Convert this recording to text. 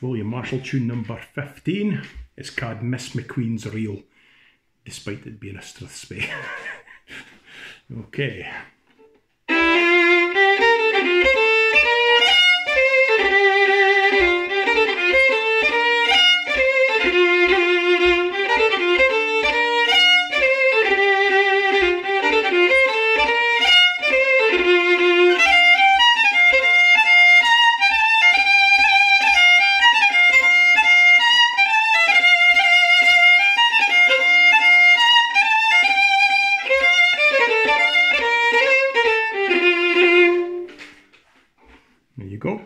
William Marshall tune number 15. It's called Miss McQueen's Reel, despite it being a Strathspey. Eh? okay. There you go.